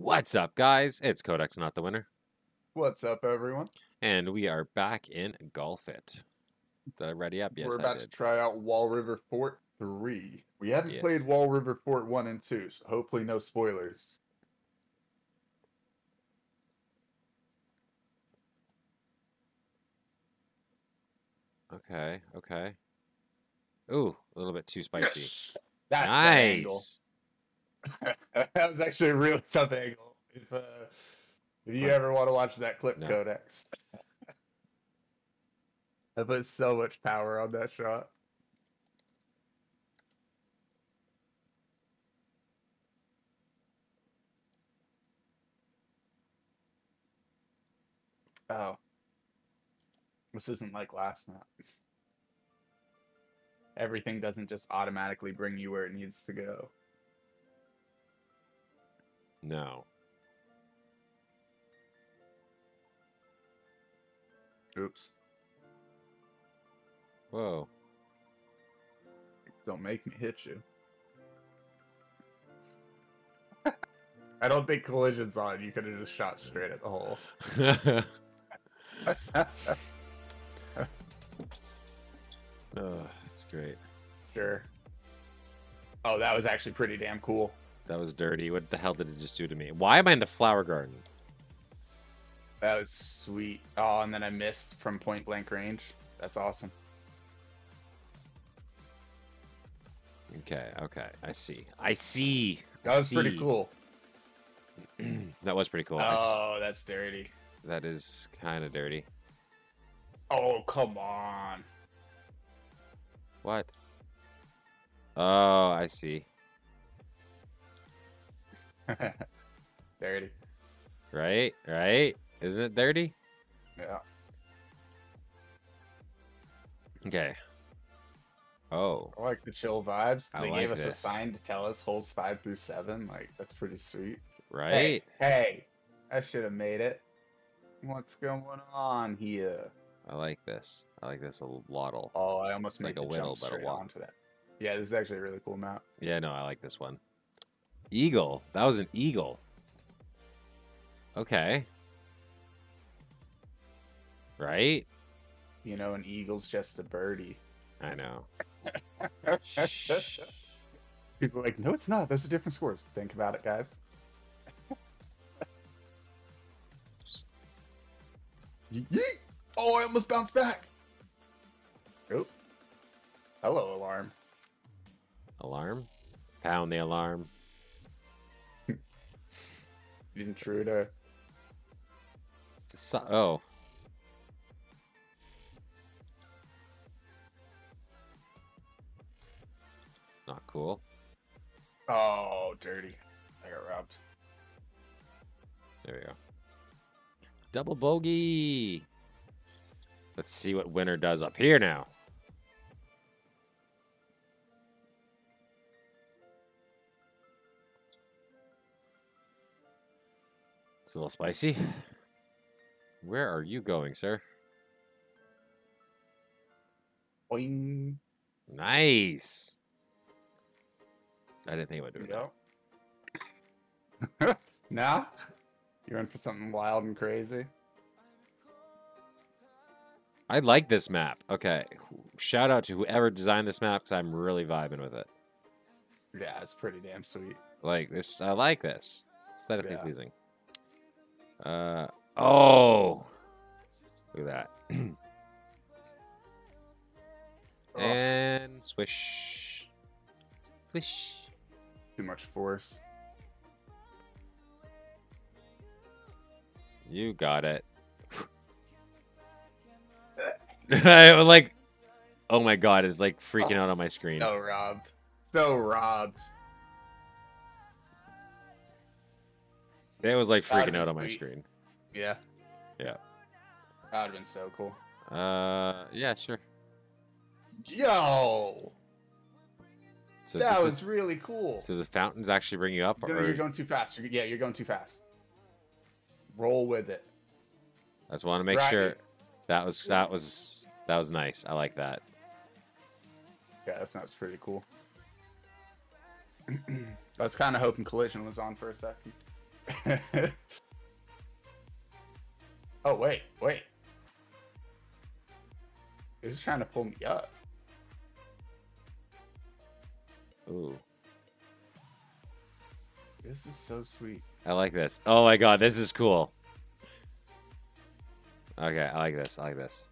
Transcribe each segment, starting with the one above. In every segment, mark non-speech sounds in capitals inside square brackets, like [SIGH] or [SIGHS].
What's up, guys? It's Kod3x, not the winner, What's up, everyone? and we are back in Golf It. Uh, ready up? Yes, We're I about did. to try out Wall River Fort 3. We haven't played Wall River Fort 1 and 2, so hopefully no spoilers. Okay, okay. Ooh, a little bit too spicy. Yes! That's the angle. nice. [LAUGHS] that was actually a really [LAUGHS] tough angle. If, uh, if you ever want to watch that clip, No. Kod3x. [LAUGHS] I put so much power on that shot. Oh. This isn't like last map. Everything doesn't just automatically bring you where it needs to go. No. Oops. Whoa. Don't make me hit you. [LAUGHS] I don't think collision's on. You could have just shot straight at the hole. [LAUGHS] oh, that's great. sure. Oh, that was actually pretty damn cool. That was dirty. What the hell did it just do to me? Why am I in the flower garden? That was sweet. Oh, and then I missed from point blank range. That's awesome. Okay, okay. I see. I see. I [CLEARS THROAT] That was pretty cool. that was pretty cool. Oh, that's dirty. that is kind of dirty. Oh, come on. What? Oh, I see. [LAUGHS] dirty. Right? Right? Isn't it dirty? Yeah. Okay. Oh, I like the chill vibes. I They like gave us this. a sign to tell us holes five through seven. Like, that's pretty sweet. right? Hey, hey, I should have made it. What's going on here? I like this. I like this a lottle. Oh, I almost It's made like a the whittle, jump but a walk. onto that. Yeah, this is actually a really cool map. Yeah, no, I like this one. Eagle. That was an eagle. Okay. Right? You know, an eagle's just a birdie. I know. Shh. [LAUGHS] People are like, no, it's not. Those are different scores. Think about it, guys. Yeet! Oh, I almost bounced back. Oh. Hello, alarm. Alarm? Pound the alarm. Intruder. It's the su- oh. Not cool. Oh, dirty. I got robbed. There we go. Double bogey. Let's see what winner does up here now. It's a little spicy. Where are you going, sir? Boing. Nice. I didn't think about doing that. Yep. now? You're in for something wild and crazy? I like this map. Okay. Shout out to whoever designed this map because I'm really vibing with it. Yeah, it's pretty damn sweet. Like this, I like this. It's aesthetically Yeah. pleasing. Uh oh, look at that. [CLEARS THROAT] Oh, and swish, swish. too much force. You got it. [LAUGHS] I was like, oh my god, it's like freaking out on my screen. So robbed. So robbed. It was like freaking out on my sweet. screen. Yeah. Yeah. That would have been so cool. Uh, yeah, sure. Yo! So that the, was really cool. so the fountains actually bring you up, No, or you're going too fast. You're, yeah, you're going too fast. Roll with it. I just want to make sure that was that was that was nice. I like that. Yeah, that sounds pretty cool. [CLEARS THROAT] I was kind of hoping collision was on for a second. [LAUGHS] oh wait, wait. He's trying to pull me up. Ooh, This is so sweet. I like this. Oh my god, this is cool. Okay, I like this. I like this.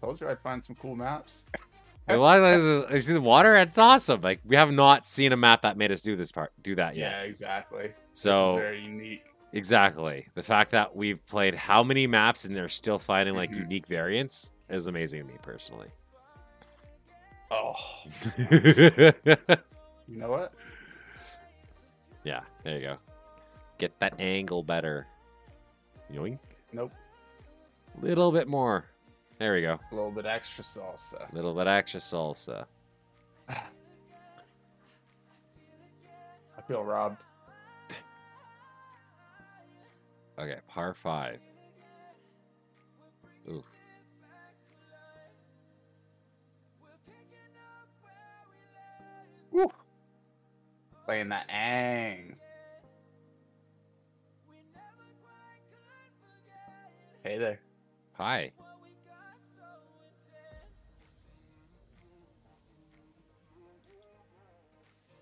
Told you I'd find some cool maps. I like this. You see the water? It's awesome. Like we have not seen a map that made us do this part, do that yet. Yeah, exactly. So very unique. exactly the fact that we've played how many maps and they're still finding like Mhm. unique variants is amazing to me personally. Oh, [LAUGHS] you know what? yeah, there you go. Get that angle better. Yoink. Nope. A little bit more. There we go. A little bit extra salsa. A Little bit extra salsa. [SIGHS] I feel robbed. Okay, par five. Ooh. Woo. Playing that ang. Hey there. Hi.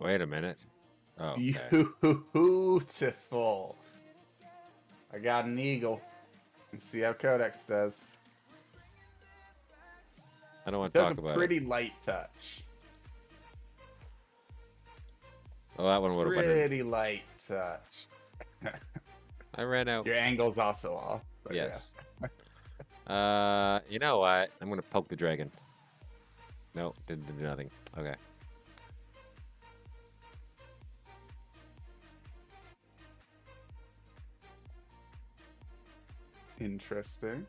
Wait a minute. Oh, [LAUGHS] okay. Beautiful. I got an eagle. Let's see how Kod3x does. I don't want to Took talk a about pretty it. Pretty light touch. Oh, that one would have been. Pretty light touch. I ran out. Your angle's also off. but yeah. Yes. uh, you know what? I'm gonna poke the dragon. No, didn't do nothing. Okay. Interesting.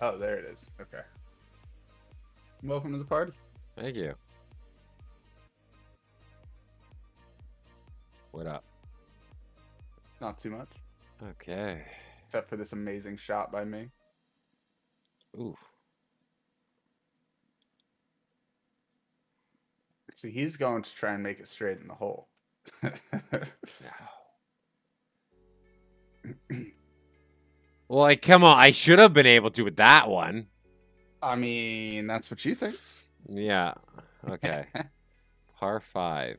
Oh, there it is. Okay. Welcome to the party. Thank you. What up? Not too much, Okay. except for this amazing shot by me. Ooh. See, he's going to try and make it straight in the hole. Well, like, come on. I should have been able to with that one. I mean, that's what you think. Yeah. Okay. [LAUGHS] Par five.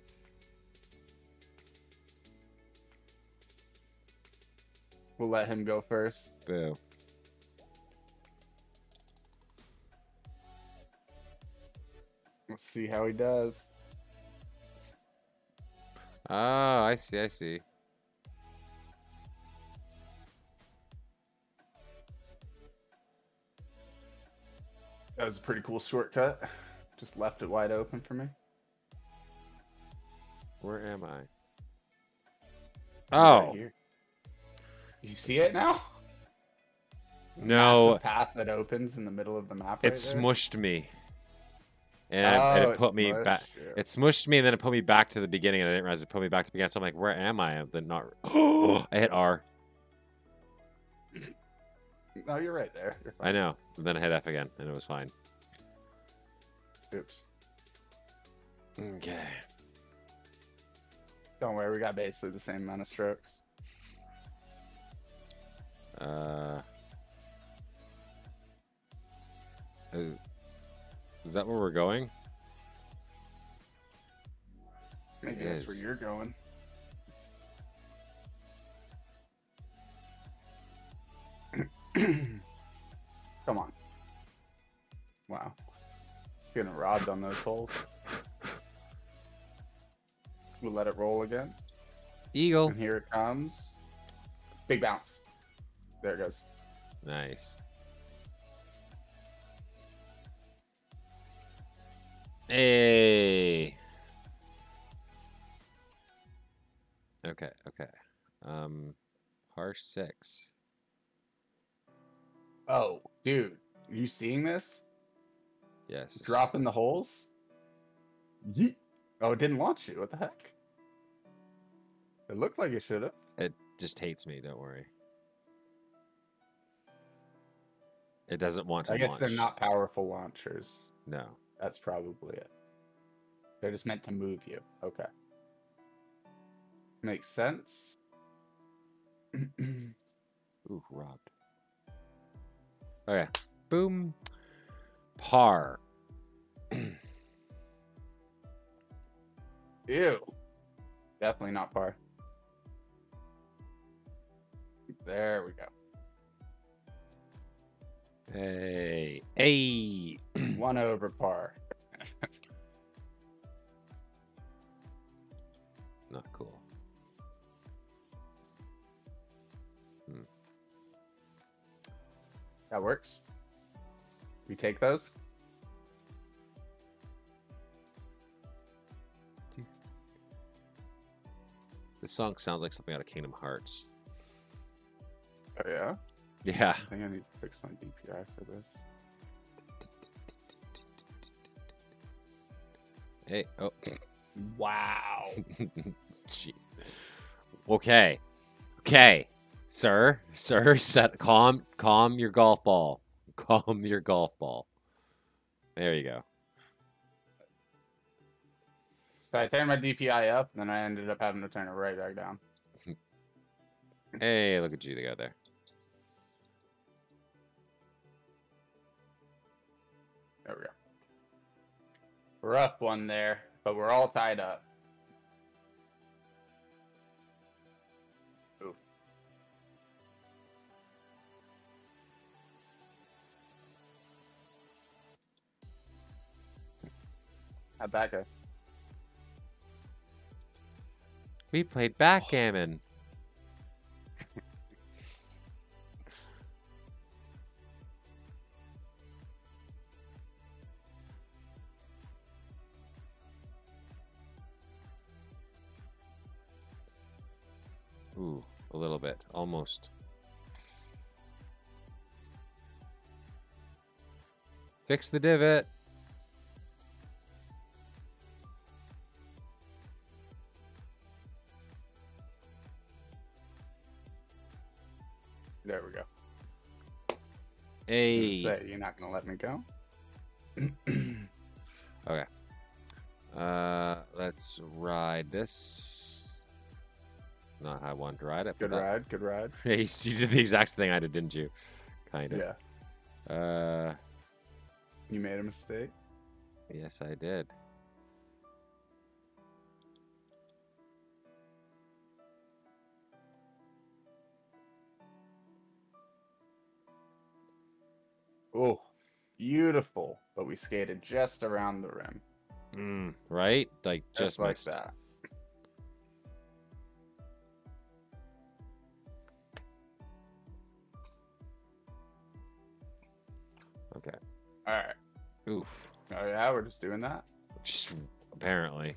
We'll let him go first. Boo. Let's see how he does. Oh, I see. I see. That was a pretty cool shortcut. Just left it wide open for me. Where am I? Right Oh here. You see it now? no! Path that opens in the middle of the map. It right there. smushed me, and, I- and Oh, it put me back. you. It smushed me, and then it put me back to the beginning, and I didn't realize it put me back to the beginning. So I'm like, where am I? Then not. [GASPS] I hit R. No, you're right there. You're I know. And then I hit F again, and it was fine. Oops. Okay. Don't worry, we got basically the same amount of strokes. Uh. Is that where we're going? Maybe It that's where is. you're going. [CLEARS THROAT] Come on. Wow. Getting robbed on those holes. We'll let it roll again. Eagle. And here it comes. Big bounce. There it goes. Nice. Hey. Okay, okay. Um, par six. Oh, dude. Are you seeing this? Yes. Dropping the holes? Yeet. Oh, it didn't launch you. What the heck? It looked like it should have. It just hates me. Don't worry. It doesn't want to I guess launch. they're not powerful launchers. No. That's probably it. They're just meant to move you. Okay. Makes sense. [CLEARS THROAT] Ooh, robbed. Okay. Boom. Par. [CLEARS THROAT] Ew. Definitely not par. There we go. Hey. Hey. [CLEARS THROAT] One over par. Not cool. Hmm. That works. We take those. This song sounds like something out of Kingdom Hearts. Oh yeah. Yeah. I think I need to fix my DPI for this. Hey. Oh. Wow. [LAUGHS] Gee. Okay. Okay. Sir, sir, [LAUGHS] set calm calm your golf ball. [LAUGHS] Calm your golf ball. There you go. So I turned my DPI up, and then I ended up having to turn it right back down. Hey, look at you go there. There Rough one there, but we're all tied up. Ooh. How'd that go? We played backgammon. Little bit, almost. Fix the divot. There we go. Hey. Say, you're not gonna let me go. [CLEARS THROAT] Okay. Uh, let's ride this. Not how I wanted to ride it. Good ride, good ride. [LAUGHS] Yeah, you you did the exact thing I did, didn't you? Kind of. Yeah, Uh, you made a mistake. yes, I did. Oh, beautiful. But we skated just around the rim, Mm, right? Like just, just, like that. All right. Oof. Oh yeah, we're just doing that. Just apparently.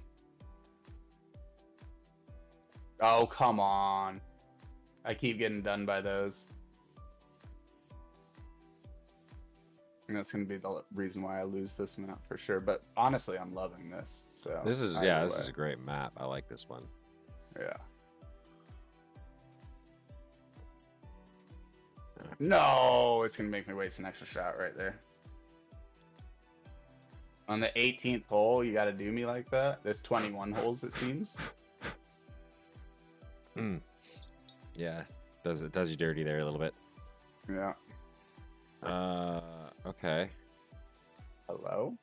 Oh come on! I keep getting done by those. And that's gonna be the reason why I lose this map for sure. But honestly, I'm loving this. So This is yeah, this way. is a great map. I like this one. Yeah. No, it's gonna make me waste an extra shot right there. On the 18th hole, you gotta do me like that. There's 21 holes, it seems. Yeah, does it does you dirty there a little bit. Yeah. Uh, okay. Hello.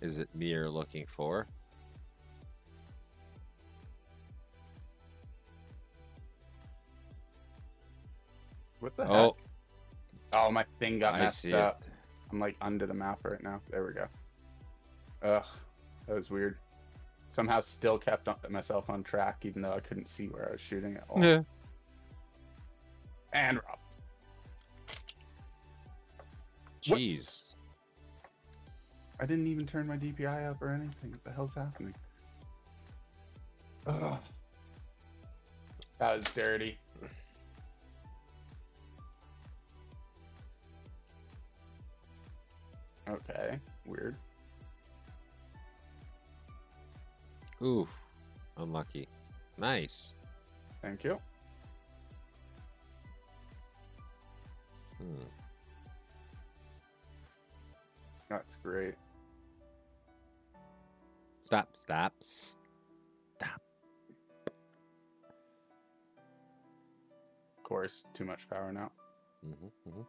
Is it me you're looking for? What the Oh, heck? Oh, my thing got I messed up. it. I'm like under the map right now. There we go. Ugh, that was weird. Somehow still kept on- myself on track, even though I couldn't see where I was shooting at all. Yeah. And Rob. What? Jeez. I didn't even turn my DPI up or anything. What the hell's happening? Ugh. That was dirty. Okay, weird. Oof. Unlucky. Nice. Thank you. Hmm. That's great. Stop. Stop. Stop. Of course, too much power now. hmm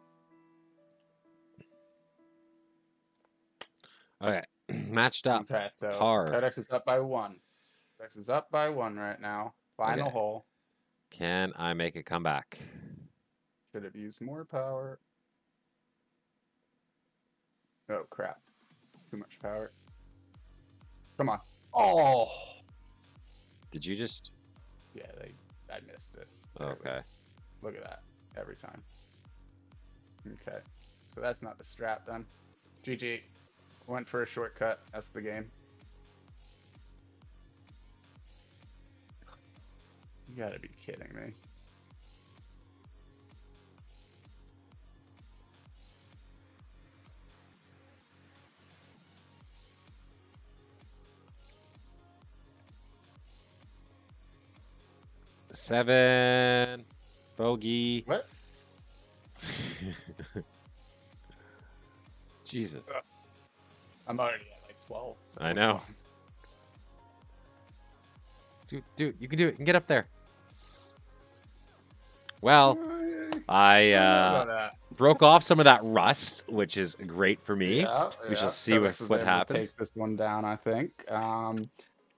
hmm Okay. [CLEARS THROAT] Matched up. Okay, so par. Kod3x is up by one. Kod3x is up by one right now. Final Okay. hole. Can I make a comeback? Should have used more power. Oh crap. Too much power. Come on. Oh Did you just? yeah, they I missed it. Okay. Look at that. Every time. Okay. So that's not the strap then. GG. Went for a shortcut. That's the game. You gotta be kidding me. Seven. Bogey. What? [LAUGHS] Jesus. Uh, Ugh. I'm already at like 12. so I know. Dude, dude, you can do it. You can get up there. Well, I I don't know uh, broke off some of that rust, which is great for me. Yeah, We shall see Kod3x what- what happens. Take this one down, I think. Um,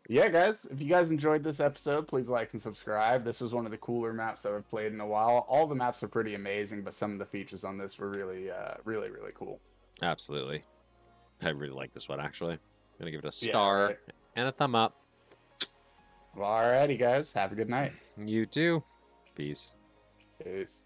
yeah, guys, if you guys enjoyed this episode, please like and subscribe. This was one of the cooler maps that I've played in a while. All the maps are pretty amazing, but some of the features on this were really, uh, really, really cool. Absolutely. I really like this one, actually. I'm going to give it a Yeah, star right. and a thumb up. Well, alrighty, guys, have a good night. You too. Peace. Peace.